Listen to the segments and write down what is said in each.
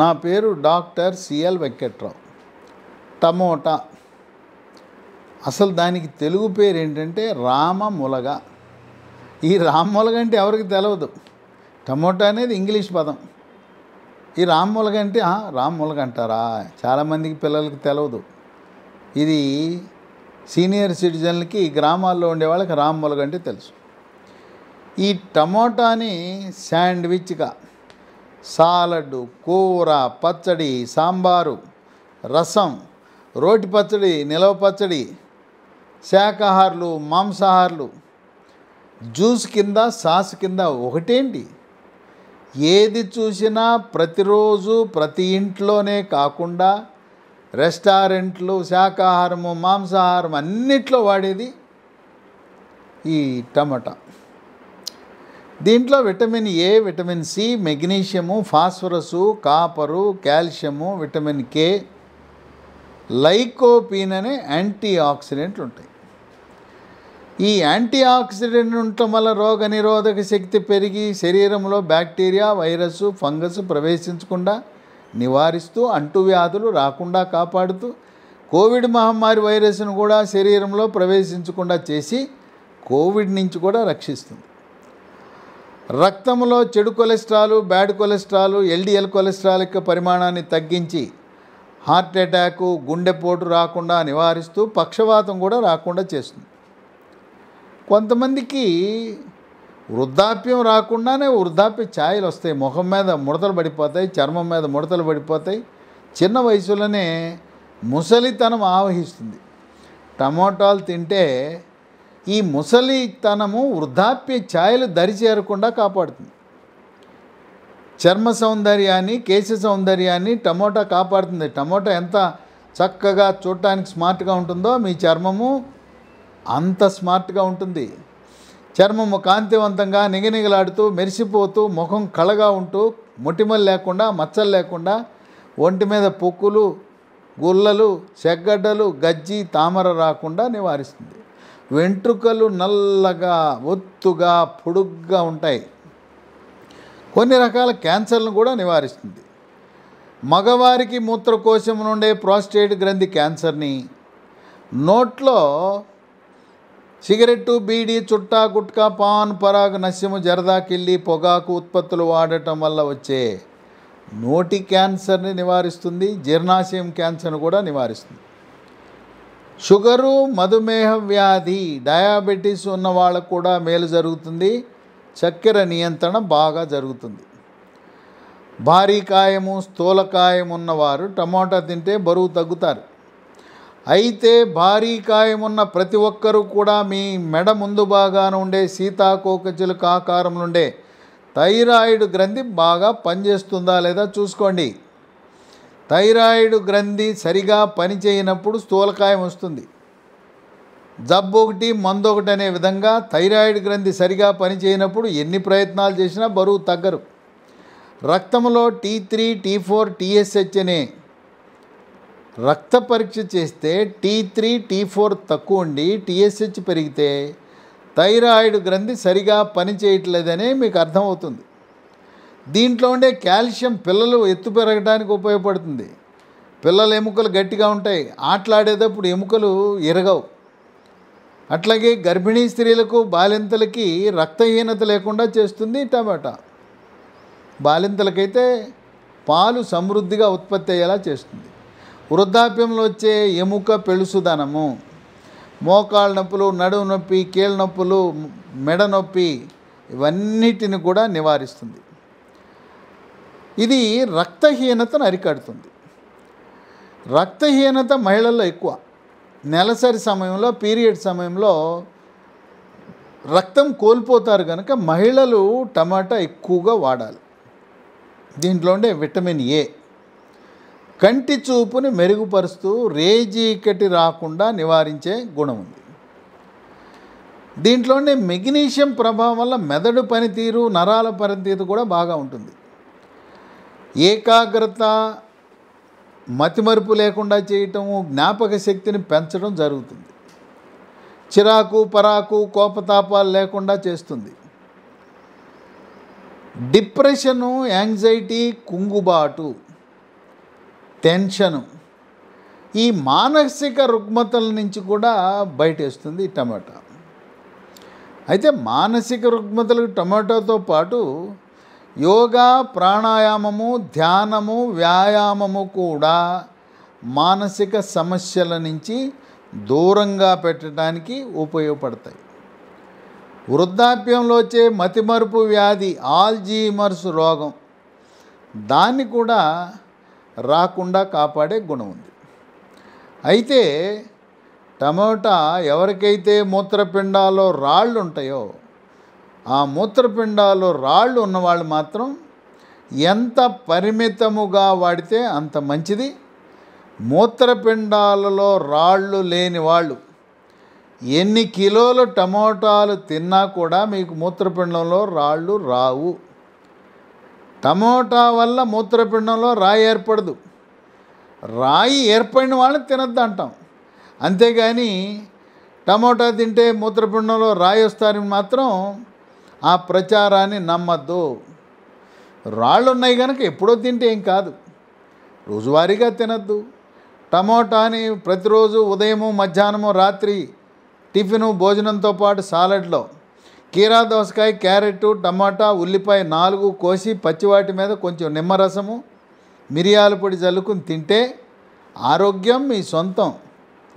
నా పేరు doctor CL Venkatrao. Tomato. అసలు దానికి తెలుగు పేరు ఏంటంటే రామ ములగ. ఈ రామ ములగ అంటే ఎవరికి తెలియదు టమోటా అనేది ఇంగ్లీష్ పదం. ఈ రామ ములగ అంటే రామ ములగ అంటారా? చాలామందికి పిల్లలకి తెలియదు ఇది సీనియర్ సిటిజన్లకి గ్రామాల్లో ఉండే వాళ్ళకి రామ ములగ అంటే తెలుసు. ఈ టమోటాని శాండ్విచ్గా సాలడ్ కూర పచ్చడి సాంబారు రసం రోటి పచ్చడి నిలవ పచ్చడి శాకాహారులు మాంసాహారులు జ్యూస్ కింద సాస్ కింద ఒకటేంటి? ఏది చూసినా ప్రతిరోజు ప్రతి ఇంట్లోనే కాకుండా రెస్టారెంట్లు శాకాహారము మాంసాహారం అన్నిట్లో వాడేది ఈ టమాటా. దీంట్లో vitamin A vitamin C magnesium phosphorus copper calcium vitamin K lycopene అనే యాంటీ ఆక్సిడెంట్లు ఉంటాయి. ఈ యాంటీ ఆక్సిడెంట్ ఉండటం వల్ల రోగ నిరోధక శక్తి పెరిగి శరీరంలో బ్యాక్టీరియా వైరస్ ఫంగస్ ప్రవేశించకుండా నివారిస్తూ అంటువ్యాధులు రాకుండా కాపాడుతూ కోవిడ్ మహమ్మారి వైరస్ను కూడా శరీరంలో ప్రవేశించకుండా చేసి కోవిడ్ నుంచి కూడా రక్షిస్తుంది. రక్తంలో చెడు cholesterol bad cholesterol LDL cholesterol యొక్క పరిమాణాన్ని తగ్గించి హార్ట్ అటాకు గుండెపోటు రాకుండా నివారిస్తూ పక్షవాతం కూడా రాకుండా చేస్తుంది. కొంతమందికి వృద్ధాప్యం రాకుండానే వృద్ధాప్య ఛాయలు వస్తాయి. ముఖం మీద ముడతలు పడిపోతాయి చర్మం మీద ముడతలు పడిపోతాయి. చిన్న వయసులోనే ముసలితనం ఆవహిస్తుంది. టమోటాలు తింటే ఈ ముసలితనము వృద్ధాప్య ఛాయలు దరి చేరకుండా కాపాడుతుంది. చర్మ సౌందర్యాన్ని కేశ సౌందర్యాన్ని టమోటా కాపాడుతుంది. టమోటా ఎంత చక్కగా చూడటానికి స్మార్ట్గా ఉంటుందో మీ చర్మము అంత స్మార్ట్గా ఉంటుంది. చర్మము కాంతివంతంగా నిగనిగలాడుతూ మెరిసిపోతూ ముఖం కళగా ఉంటూ మొటిమలు లేకుండా మచ్చలు లేకుండా ఒంటి మీద పొక్కులు గుల్లలు చెగ్గడ్డలు గజ్జి తామర రాకుండా నివారిస్తుంది. వెంట్రుకలు నల్లగా ఒత్తుగా పొడుగ్గా ఉంటాయి. కొన్ని రకాల క్యాన్సర్లను కూడా నివారిస్తుంది. మగవారికి మూత్రకోశం నుండే ప్రోస్టేట్ గ్రంథి క్యాన్సర్ని నోట్లో సిగరెట్టు బీడీ చుట్టా గుట్కా పాన్ పరాగ్ నస్యము జరదా పొగాకు ఉత్పత్తులు వాడటం వల్ల వచ్చే నోటి క్యాన్సర్ని నివారిస్తుంది జీర్ణాశయం క్యాన్సర్ను కూడా నివారిస్తుంది. షుగరు మధుమేహ వ్యాధి డయాబెటీస్ ఉన్న వాళ్ళకు కూడా మేలు జరుగుతుంది. చక్కెర నియంత్రణ బాగా జరుగుతుంది. భారీ కాయము స్థూలకాయం ఉన్నవారు టమాటా తింటే బరువు తగ్గుతారు. అయితే భారీ కాయమున్న ప్రతి ఒక్కరూ కూడా మీ మెడ ముందు భాగాన ఉండే సీతాకోకచిలుక ఆకారం ఉండే థైరాయిడ్ గ్రంథి బాగా పనిచేస్తుందా లేదా చూసుకోండి. థైరాయిడ్ గ్రంథి సరిగా పనిచేయనప్పుడు స్థూలకాయం వస్తుంది. జబ్బు ఒకటి మందు ఒకటి అనే విధంగా థైరాయిడ్ గ్రంథి సరిగా పనిచేయనప్పుడు ఎన్ని ప్రయత్నాలు చేసినా బరువు తగ్గరు. రక్తంలో T three T four TSH అనే రక్త పరీక్ష చేస్తే టీ త్రీ టీ ఫోర్ తక్కువ ఉండి టీఎస్హెచ్ పెరిగితే థైరాయిడ్ గ్రంథి సరిగా పనిచేయట్లేదనే మీకు అర్థమవుతుంది. దీంట్లో ఉండే కాల్షియం పిల్లలు ఎత్తు పెరగడానికి ఉపయోగపడుతుంది. పిల్లల ఎముకలు గట్టిగా ఉంటాయి. ఆటలాడేటప్పుడు ఎముకలు ఎరగవు అట్లాగే గర్భిణీ స్త్రీలకు బాలింతలకి రక్తహీనత లేకుండా చేస్తుంది టమాటా. బాలింతలకైతే పాలు సమృద్ధిగా ఉత్పత్తి అయ్యేలా చేస్తుంది. వృద్ధాప్యంలో వచ్చే ఎముక పెళుసుదనము మోకాళ్ళ నొప్పులు నడుము నొప్పి కీళ్ళ నొప్పులు మెడ నొప్పి ఇవన్నిటిని కూడా నివారిస్తుంది. ఇది రక్తహీనతను అరికడుతుంది. రక్తహీనత మహిళల్లో ఎక్కువ. నెలసరి సమయంలో పీరియడ్ సమయంలో రక్తం కోల్పోతారు కనుక మహిళలు టమాటా ఎక్కువగా వాడాలి. దీంట్లో ఉండే విటమిన్ ఏ. కంటి చూపుని మెరుగుపరుస్తూ రేజీకటి రాకుండా నివారించే గుణం ఉంది. దీంట్లో ఉండే మెగ్నీషియం ప్రభావం వల్ల మెదడు పనితీరు నరాల పనితీరు కూడా బాగా ఉంటుంది. ఏకాగ్రత మతిమరుపు లేకుండా చేయటము జ్ఞాపక శక్తిని పెంచడం జరుగుతుంది. చిరాకు పరాకు కోపతాపాలు లేకుండా చేస్తుంది. డిప్రెషను యాంగ్జైటీ కుంగుబాటు టెన్షను ఈ మానసిక రుగ్మతల నుంచి కూడా బయటేస్తుంది టమాటా. అయితే మానసిక రుగ్మతలకు టమాటాతో పాటు యోగా ప్రాణాయామము ధ్యానము వ్యాయామము కూడా మానసిక సమస్యల నుంచి దూరంగా పెట్టడానికి ఉపయోగపడతాయి. వృద్ధాప్యంలో వచ్చే మతిమరుపు వ్యాధి ఆల్జీమర్స్ రోగం దాన్ని కూడా రాకుండా కాపాడే గుణం ఉంది. అయితే టమోటా ఎవరికైతే మూత్రపిండాల్లో రాళ్ళు ఉంటాయో ఆ మూత్రపిండాల్లో రాళ్ళు ఉన్నవాళ్ళు మాత్రం ఎంత పరిమితముగా వాడితే అంత మంచిది. మూత్రపిండాలలో రాళ్ళు లేని వాళ్ళు ఎన్ని కిలోలు టమోటాలు తిన్నా కూడా మీకు మూత్రపిండంలో రాళ్ళు రావు. టమోటా వల్ల మూత్రపిండంలో రాయి ఏర్పడదు. రాయి ఏర్పడిన వాళ్ళని తినద్దు అంటాం. అంతేగాని టమోటా తింటే మూత్రపిండంలో రాయి వస్తారని మాత్రం ఆ ప్రచారాన్ని నమ్మద్దు. రాళ్ళు ఉన్నాయి కనుక ఎప్పుడో తింటే ఏం కాదు. రోజువారీగా తినద్దు. టమోటాని ప్రతిరోజు ఉదయము మధ్యాహ్నము రాత్రి టిఫిను భోజనంతో పాటు సాలడ్లో. కీరా దోసకాయ క్యారెట్ టమాటా ఉల్లిపాయ నాలుగు కోసి పచ్చివాటి మీద కొంచెం నిమ్మరసము మిరియాల పొడి చల్లుకుని తింటే ఆరోగ్యం మీ సొంతం.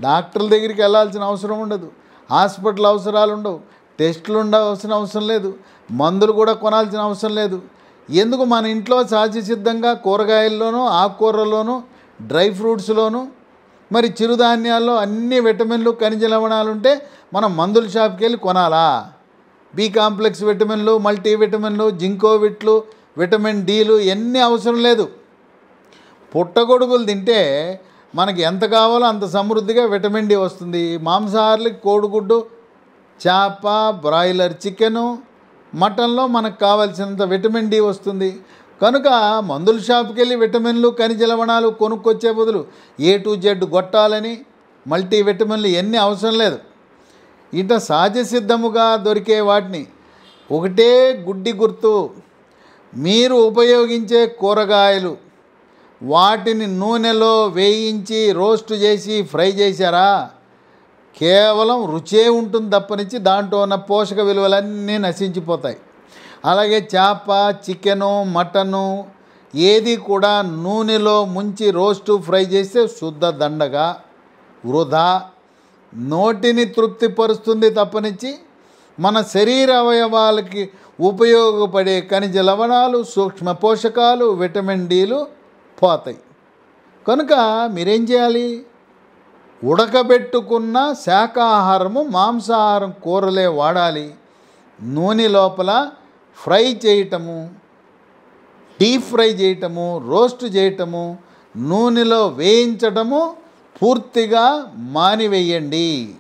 డాక్టర్ల దగ్గరికి వెళ్ళాల్సిన అవసరం ఉండదు. హాస్పిటల్ అవసరాలు ఉండవు టెస్టులు ఉండవలసిన అవసరం లేదు. మందులు కూడా కొనాల్సిన అవసరం లేదు. ఎందుకు మన ఇంట్లో సహజ సిద్ధంగా కూరగాయల్లోనూ ఆకుకూరల్లోనూ డ్రై ఫ్రూట్స్లోనూ మరి చిరుధాన్యాల్లో అన్ని విటమిన్లు ఖనిజ లవణాలు ఉంటే మనం మందుల షాప్కి వెళ్ళి కొనాలా? బి కాంప్లెక్స్ విటమిన్లు మల్టీ విటమిన్లు జింకో విట్లు విటమిన్ డీలు ఎన్ని అవసరం లేదు. పుట్టగొడుగులు తింటే మనకి ఎంత కావాలో అంత సమృద్ధిగా విటమిన్ డి వస్తుంది. మాంసాహారులకి కోడిగుడ్డు చేప బ్రాయిలర్ చికెను మటన్లో మనకు కావాల్సినంత విటమిన్ డి వస్తుంది. కనుక మందుల షాప్కి వెళ్ళి విటమిన్లు ఖనిజ లవణాలు కొనుక్కొచ్చే బదులు ఏ టు జెడ్ గొట్టాలని మల్టీ విటమిన్లు ఎన్ని అవసరం లేదు. ఇట సహజ సిద్ధముగా దొరికే వాటిని ఒకటే గుడ్డి గుర్తు. మీరు ఉపయోగించే కూరగాయలు వాటిని నూనెలో వేయించి రోస్ట్ చేసి ఫ్రై చేశారా? కేవలం రుచే ఉంటుంది తప్పనించి దాంట్లో ఉన్న పోషక విలువలన్నీ నశించిపోతాయి. అలాగే చేప చికెను మటను ఏది కూడా నూనెలో ముంచి రోస్టు ఫ్రై చేస్తే శుద్ధ దండగా వృధా నోటిని తృప్తిపరుస్తుంది తప్పనిచ్చి మన శరీర అవయవాలకి ఉపయోగపడే ఖనిజ లవణాలు సూక్ష్మ పోషకాలు విటమిన్ డీలు పోతాయి. కనుక మీరేం చేయాలి? ఉడకబెట్టుకున్న శాకాహారము మాంసాహారం కూరలే వాడాలి. నూనె లోపల ఫ్రై చేయటము డీప్ ఫ్రై చేయటము రోస్ట్ చేయటము నూనెలో వేయించటము పూర్తిగా మానివేయండి.